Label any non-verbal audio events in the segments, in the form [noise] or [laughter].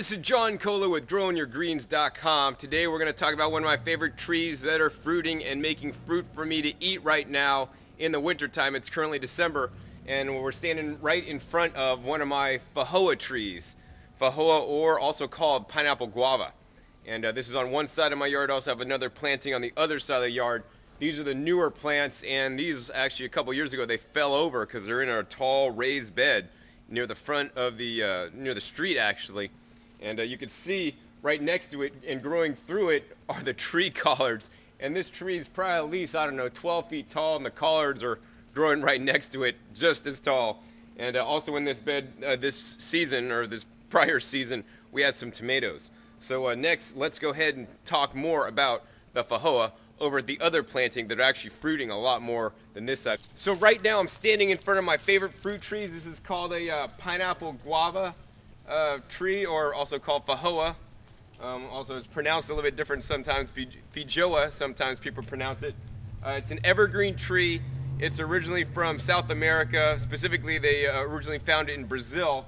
This is John Kohler with growingyourgreens.com. Today we're going to talk about one of my favorite trees that are fruiting and making fruit for me to eat right now in the wintertime. It's currently December and we're standing right in front of one of my Feijoa trees. Feijoa or also called pineapple guava. And uh, this is on one side of my yard. I also have another planting on the other side of the yard. These are the newer plants and these actually a couple years ago they fell over because they're in a tall raised bed near the front of the, uh, near the street actually. And uh, you can see right next to it and growing through it are the tree [laughs] collards. And this tree is probably at least, I don't know, 12 feet tall and the collards are growing right next to it just as tall. And uh, also in this bed uh, this season or this prior season, we had some tomatoes. So uh, next, let's go ahead and talk more about the Feijoa over at the other planting that are actually fruiting a lot more than this side. So right now I'm standing in front of my favorite fruit trees. This is called a uh, pineapple guava uh, tree, or also called feijoa. Um, also, it's pronounced a little bit different sometimes. Fijoa, sometimes people pronounce it. Uh, it's an evergreen tree. It's originally from South America. Specifically, they uh, originally found it in Brazil.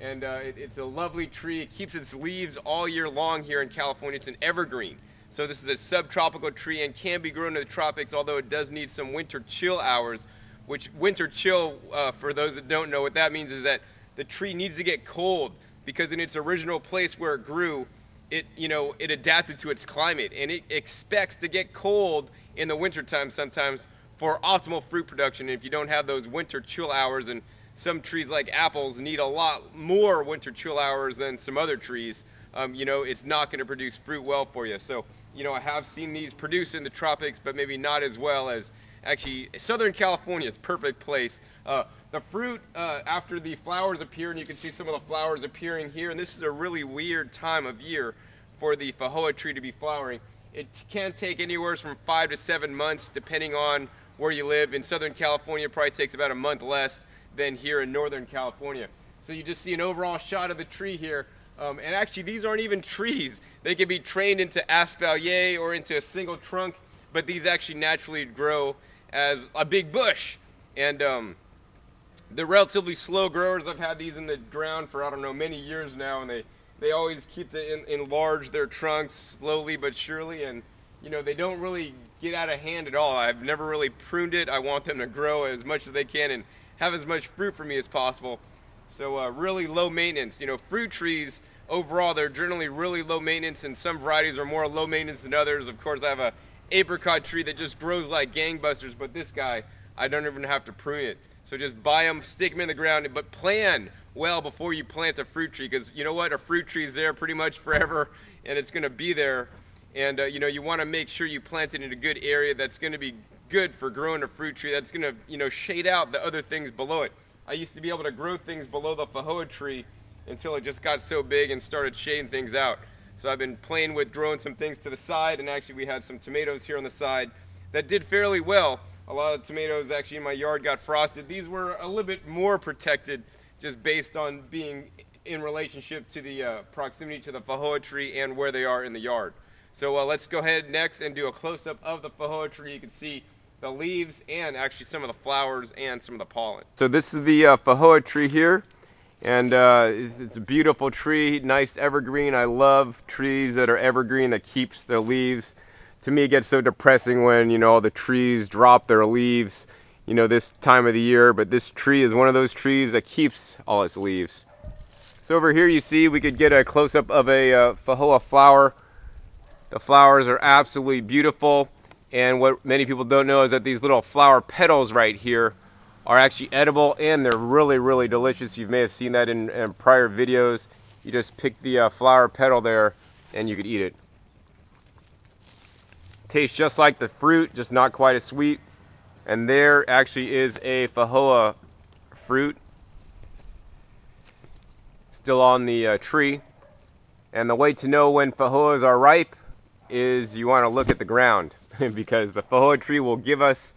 And uh, it, it's a lovely tree. It keeps its leaves all year long here in California. It's an evergreen. So this is a subtropical tree and can be grown in the tropics, although it does need some winter chill hours, which winter chill, uh, for those that don't know what that means, is that the tree needs to get cold because in its original place where it grew, it you know it adapted to its climate and it expects to get cold in the wintertime sometimes for optimal fruit production. And if you don't have those winter chill hours and some trees like apples need a lot more winter chill hours than some other trees, um, you know, it's not going to produce fruit well for you. So, you know, I have seen these produce in the tropics, but maybe not as well as actually Southern California is perfect place. Uh, the fruit uh, after the flowers appear, and you can see some of the flowers appearing here, and this is a really weird time of year for the feijoa tree to be flowering. It can take anywhere from five to seven months depending on where you live. In Southern California, it probably takes about a month less than here in Northern California. So you just see an overall shot of the tree here. Um, and actually, these aren't even trees. They can be trained into espalier or into a single trunk, but these actually naturally grow as a big bush. And um, the relatively slow growers, I've had these in the ground for, I don't know, many years now, and they, they always keep to in, enlarge their trunks slowly but surely. And, you know, they don't really get out of hand at all. I've never really pruned it. I want them to grow as much as they can and have as much fruit for me as possible. So uh, really low maintenance. You know, fruit trees overall, they're generally really low maintenance and some varieties are more low maintenance than others. Of course, I have a apricot tree that just grows like gangbusters, but this guy, I don't even have to prune it. So just buy them, stick them in the ground, but plan well before you plant a fruit tree because you know what? A fruit tree is there pretty much forever [laughs] and it's going to be there. And uh, you know, you want to make sure you plant it in a good area that's going to be good for growing a fruit tree that's going to, you know, shade out the other things below it. I used to be able to grow things below the feijoa tree until it just got so big and started shading things out. So I've been playing with growing some things to the side and actually we had some tomatoes here on the side that did fairly well. A lot of tomatoes actually in my yard got frosted. These were a little bit more protected just based on being in relationship to the uh, proximity to the feijoa tree and where they are in the yard. So uh, let's go ahead next and do a close-up of the feijoa tree. You can see the leaves and actually some of the flowers and some of the pollen. So this is the uh, feijoa tree here and uh, it's, it's, a beautiful tree, nice evergreen. I love trees that are evergreen that keeps their leaves. To me, it gets so depressing when, you know, all the trees drop their leaves, you know, this time of the year. But this tree is one of those trees that keeps all its leaves. So over here you see we could get a close-up of a uh, flower. The flowers are absolutely beautiful. And what many people don't know is that these little flower petals right here are actually edible and they're really, really delicious. You may have seen that in, in prior videos. You just pick the uh, flower petal there and you could eat it. Tastes just like the fruit, just not quite as sweet. And there actually is a feijoa fruit still on the uh, tree. And the way to know when feijoas are ripe is you want to look at the ground [laughs] because the feijoa tree will give us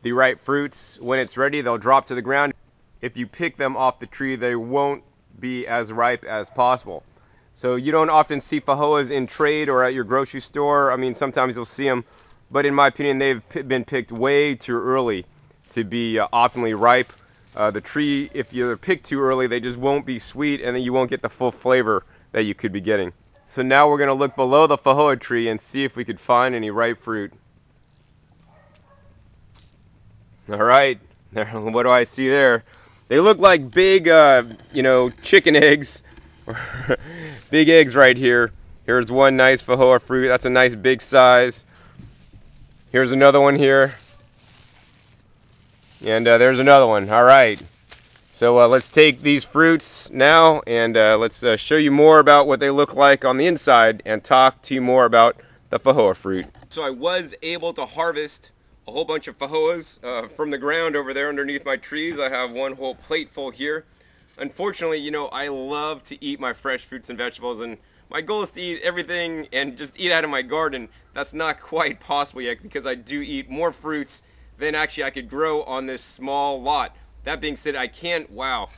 the ripe fruits. When it's ready, they'll drop to the ground. If you pick them off the tree, they won't be as ripe as possible. So you don't often see feijoas in trade or at your grocery store. I mean, sometimes you'll see them, but in my opinion, they've been picked way too early to be uh, optimally ripe. uh, the tree, if you pick too early, they just won't be sweet and then you won't get the full flavor that you could be getting. So now we're to look below the Feijoa tree and see if we could find any ripe fruit. Alright, [laughs] what do I see there? They look like big, uh, you know, chicken [laughs] eggs. [laughs] big eggs right here. Here's one nice Feijoa fruit. That's a nice big size. Here's another one here. And uh, there's another one. All right. So uh, let's take these fruits now and uh, let's uh, show you more about what they look like on the inside and talk to you more about the Feijoa fruit. So I was able to harvest a whole bunch of Feijoas uh, from the ground over there underneath my trees. I have one whole plate full here. Unfortunately, you know, I love to eat my fresh fruits and vegetables and my goal is to eat everything and just eat out of my garden. That's not [laughs] quite possible yet because I do eat more fruits than actually I could grow on this small lot. That being said, I can't, wow,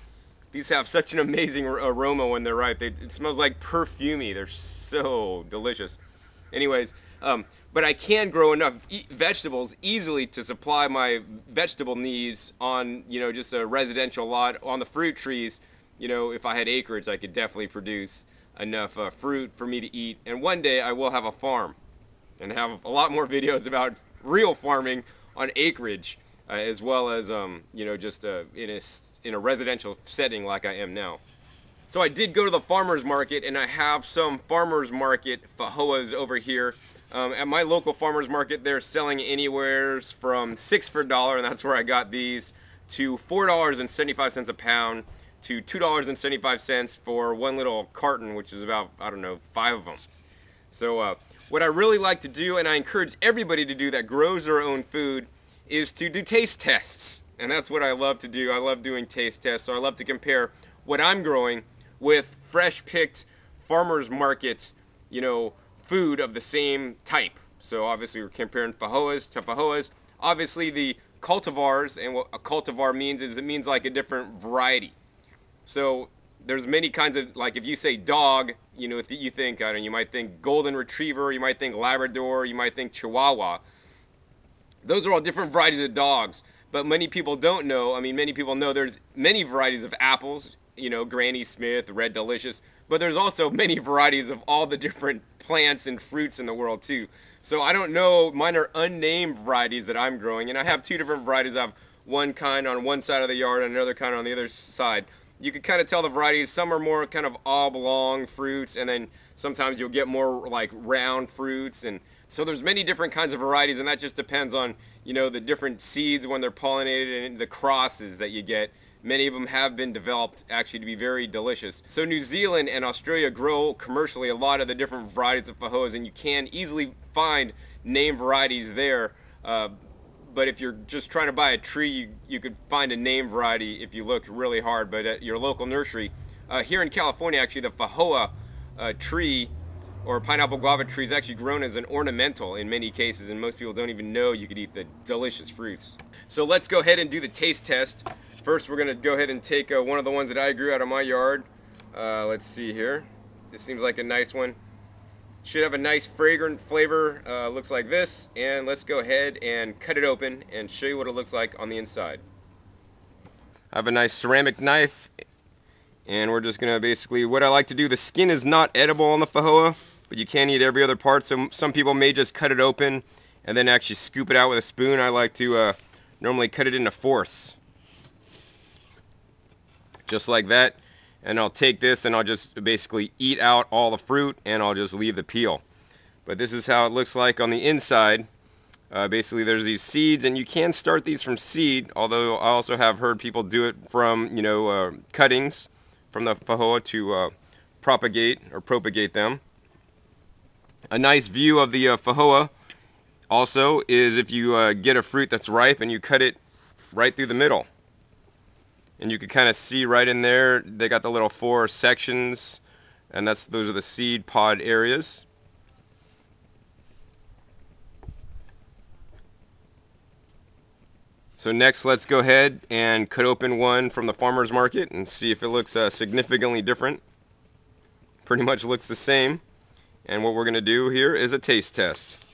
these have such an amazing aroma when they're ripe. They, it smells like perfumey. They're so delicious. Anyways, um, but I can grow enough e vegetables easily to supply my vegetable needs on, you know, just a residential lot. On the fruit trees, you know, if I had acreage, I could definitely produce enough uh, fruit for me to eat. And one day I will have a farm and have a lot more [laughs] videos about real farming on acreage uh, as well as um, you know just uh, in a in a residential setting like I am now. So I did go to the farmers market and I have some farmers market feijoas over here. Um, at my local farmers market, they're selling anywhere from six for a dollar, and that's where I got these, to four dollars and seventy-five cents a pound to $2.75 for one little carton, which is about, I don't know, five of them. So uh, what I really like to do, and I encourage everybody to do that grows their own food, is to do taste tests. And that's what I love to do. I love doing taste tests. So I love to compare what I'm growing with fresh picked farmer's market, you know, food of the same type. So obviously we're comparing feijoas to feijoas. Obviously the cultivars, and what a cultivar means is it means like a different variety. So there's many kinds of like if you say dog, you know, if you think I don't know, you might think golden retriever, you might think Labrador, you might think Chihuahua. Those are all different varieties of dogs. But many people don't know. I mean, many people know there's many varieties of apples. You know, Granny Smith, Red Delicious. But there's also [laughs] many varieties of all the different plants and fruits in the world too. So I don't know. Mine are unnamed varieties that I'm growing, and I have two different varieties. I have one kind on one side of the yard and another kind on the other side you can kind of tell the varieties. Some are more kind of oblong fruits, and then sometimes you'll get more like round fruits. And so there's many different kinds of varieties, and that just depends on, you know, the different seeds when they're pollinated and the crosses that you get. Many of them have been developed actually to be very delicious. So New Zealand and Australia grow commercially a lot of the different varieties of feijoas, and you can easily find name varieties there. Uh, but if you're just trying to buy a tree, you, you could find a name variety if you look really hard. But at your local nursery, uh, here in California, actually, the Feijoa uh, tree or pineapple guava tree is actually grown as an ornamental in many cases, and most people don't even know you could eat the delicious fruits. So let's go ahead and do the taste test. First, we're going to go ahead and take uh, one of the ones that I grew out of my yard. Uh, let's see here. This seems like a nice one. Should have a nice fragrant flavor, uh, looks like this. And let's go ahead and cut it open and show you what it looks like on the inside. I have a nice ceramic knife and we're just gonna basically, what I like to do, the skin is not edible on the feijoa, but you can eat every other part. So some people may just cut it open and then actually scoop it out with a spoon. I like to uh, normally cut it into fourths. Just like that and I'll take this and I'll just basically eat out all the fruit and I'll just leave the peel. But this is how it looks like on the inside. Uh, basically there's these seeds and you can start these from seed although I also have heard people do it from you know uh, cuttings from the feijoa to uh, propagate or propagate them. A nice view of the uh, feijoa also is if you uh, get a fruit that's ripe and you cut it right through the middle and you can kind of see right in there they got the little four sections and that's those are the seed pod areas. So next let's go ahead and cut open one from the farmers market and see if it looks uh, significantly different. Pretty much looks the same. And what we're gonna do here is a taste test.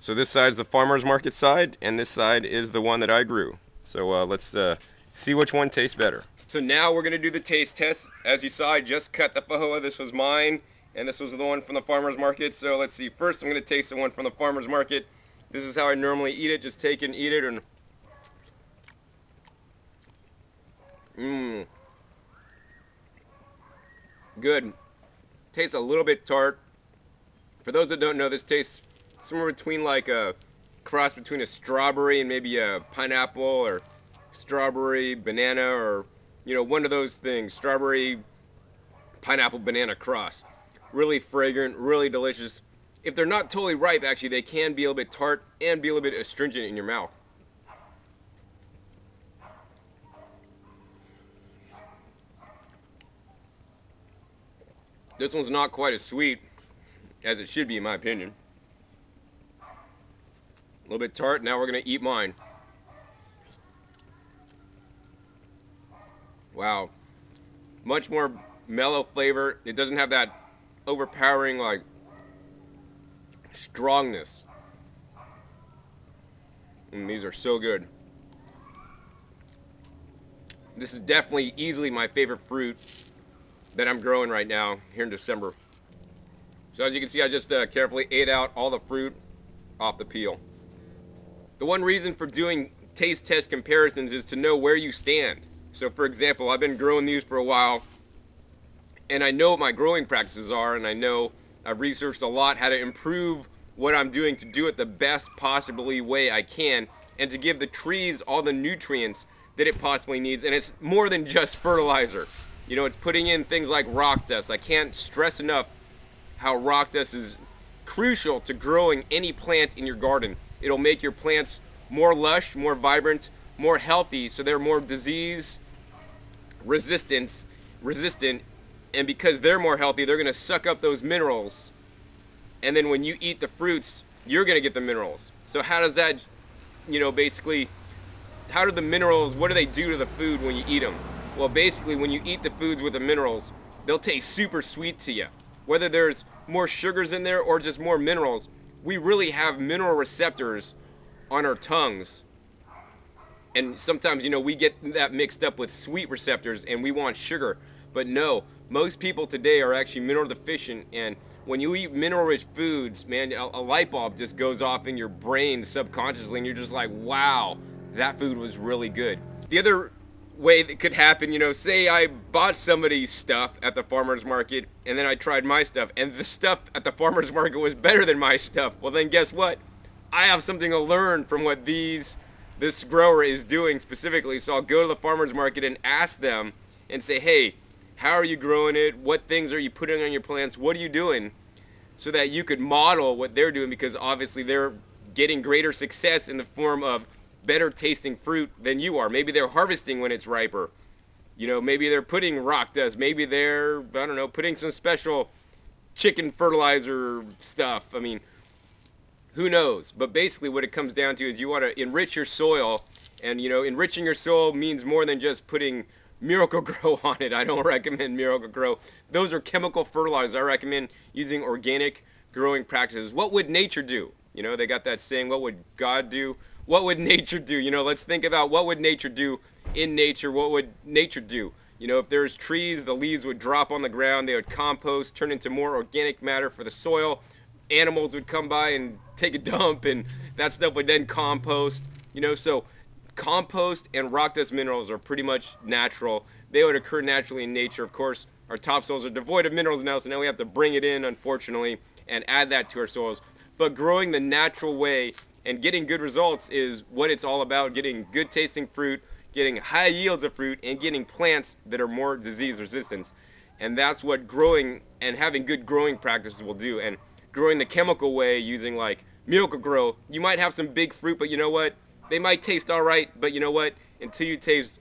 So this side is the farmers market side and this side is the one that I grew. So uh, let's uh, see which one tastes better. So now we're gonna do the taste test. As you saw, I just cut the feijoa. This was mine, and this was the one from the farmer's market. So let's see. First, I'm gonna taste the one from the farmer's market. This is how I normally eat it. Just take it and eat it, and mmm, good. Tastes a little bit tart. For those that don't know, this tastes somewhere between like a cross between a strawberry and maybe a pineapple or strawberry banana or you know one of those things strawberry pineapple banana cross really fragrant really delicious if they're not totally ripe actually they can be a little bit tart and be a little bit astringent in your mouth this one's not quite as sweet as it should be in my opinion a little bit tart. Now we're going to eat mine. Wow. Much more mellow flavor. It doesn't have that overpowering, like, strongness. And these are so good. This is definitely easily my favorite fruit that I'm growing right now here in December. So as you can see, I just uh, carefully ate out all the fruit off the peel. The one reason for doing taste test comparisons is to know where you stand. So for example, I've been growing these for a while and I know what my growing practices are and I know I've researched a lot how to improve what I'm doing to do it the best possibly way I can and to give the trees all the nutrients that it possibly needs and it's more than just fertilizer. You know, it's putting in things like rock dust. I can't stress enough how rock dust is crucial to growing any plant in your garden. It'll make your plants more lush, more vibrant, more healthy, so they're more disease resistant, resistant, and because they're more healthy, they're gonna suck up those minerals. And then when you eat the fruits, you're gonna get the minerals. So how does that, you know, basically, how do the minerals, what do they do to the food when you eat them? Well, basically, when you eat the foods with the minerals, they'll taste super sweet to you. Whether there's more sugars in there or just more minerals, we really have mineral receptors on our tongues. And sometimes, you know, we get that mixed up with sweet receptors and we want sugar. But no, most people today are actually mineral deficient. And when you eat mineral rich foods, man, a, a light bulb just goes off in your brain subconsciously and you're just like, wow, that food was really good. The other way that could happen, you know, say I bought somebody's stuff at the farmer's market and then I tried my stuff and the stuff at the farmer's market was better than my stuff. Well, then guess what? I have something to learn from what these this grower is doing specifically. So I'll go to the farmer's market and ask them and say, "Hey, how are you growing it? What things are you putting on your plants? What are you doing?" So that you could model what they're doing because obviously they're getting greater success in the form of better tasting fruit than you are. Maybe they're harvesting when it's riper. You know, maybe they're putting rock dust. Maybe they're, I don't know, putting some special chicken fertilizer stuff. I mean, who knows? But basically, what it comes down to is you want to enrich your soil. And, you know, enriching your soil means more than just putting Miracle-Gro [laughs] on it. I don't recommend Miracle-Gro. Those are chemical fertilizers. I recommend using organic growing practices. What would nature do? You know, they got that saying, what would God do? what would [laughs] nature do? You know, let's think about what would nature do in nature. What would nature do? You know, if there's trees, the leaves would drop on the ground. They would compost, turn into more organic matter for the soil. Animals would come by and take a dump, and that stuff would then compost. You know, so compost and rock dust minerals are pretty much natural. They would occur naturally in nature. Of course, our topsoils are devoid of minerals now, so now we have to bring it in, unfortunately, and add that to our soils. But growing the natural way and getting good results is what it's all about getting good tasting fruit, getting high yields of fruit, and getting plants that are more disease resistant. And that's what growing and having good growing practices will do. And growing the chemical way using like Miracle-Gro, you might have some big fruit, but you know what? They might taste all right, but you know what? Until you taste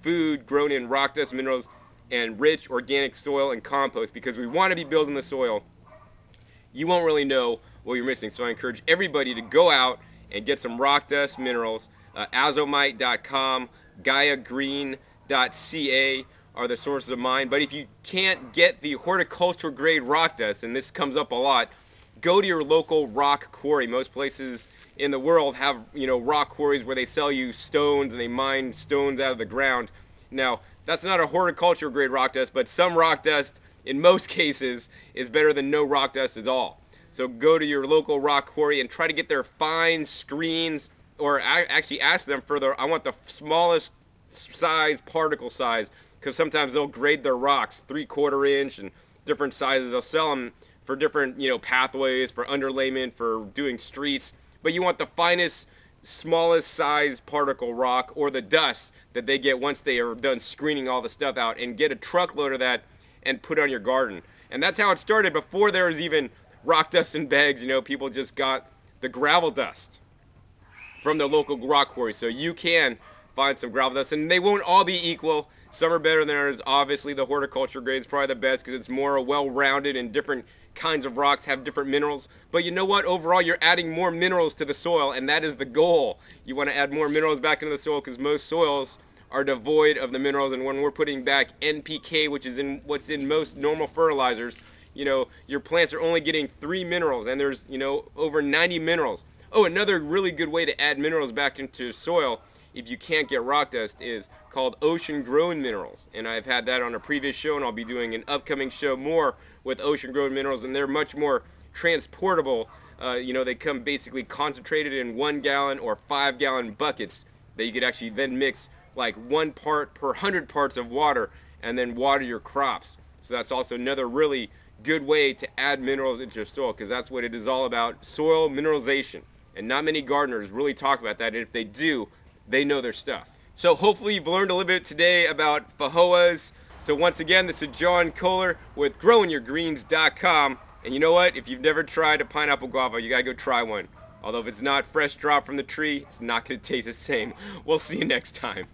food grown in rock dust minerals and rich organic soil and compost, because we want to be building the soil, you won't really know what you're missing. So I encourage everybody to go out and get some rock dust minerals. Uh, azomite.com, GaiaGreen.ca are the sources of mine. But if you can't get the horticultural grade rock dust, and this comes up a lot, go to your local rock quarry. Most places in the world have, you know, rock quarries where they sell you stones and they mine stones out of the ground. Now, that's not a horticulture grade rock dust, but some rock dust, in most [laughs] cases, is better than no rock dust at all. So go to your local rock quarry and try to get their fine screens, or actually ask them for the, I want the smallest size, particle size, because sometimes they'll grade their rocks three quarter inch and different sizes. They'll sell them for different, you know, pathways, for underlayment, for doing streets. But you want the finest, smallest size particle rock or the dust that they get once they are done screening all the stuff out and get a truckload of that and put on your garden. And that's how it started before there was even rock dust in bags. You know, people just got the gravel dust from the local rock quarry. So you can find some gravel dust, and they won't all be equal. Some are better than others. Obviously, the horticulture grade is probably the best because it's more well-rounded and different kinds of rocks have different minerals. But you know what? Overall, you're adding more minerals to the soil, and that is the goal. You want to add more minerals back into the soil because most soils are devoid of the minerals. And when we're putting back NPK, which is in what's in most normal fertilizers, you know, your plants are only getting three minerals, and there's, you know, over 90 minerals. Oh, another really good way to add minerals back into soil if you can't get rock dust is called ocean grown minerals. And I've had that on a previous show and I'll be doing an upcoming show more with ocean grown minerals and they're much more transportable. Uh, you know, they come basically concentrated in one gallon or five gallon buckets that you could actually then mix like one part per hundred parts of water and then water your crops. So that's also another really good way to add minerals into your soil because that's what it is all about, soil mineralization. And not many gardeners really talk about that. And if they do, they know their stuff. So hopefully you've learned a little bit today about Feijoas. So once again, this is John Kohler with growingyourgreens.com. And you know what? If you've never tried a pineapple guava, you gotta go try one. Although if it's not fresh drop from the tree, it's not gonna taste the same. We'll see you next time.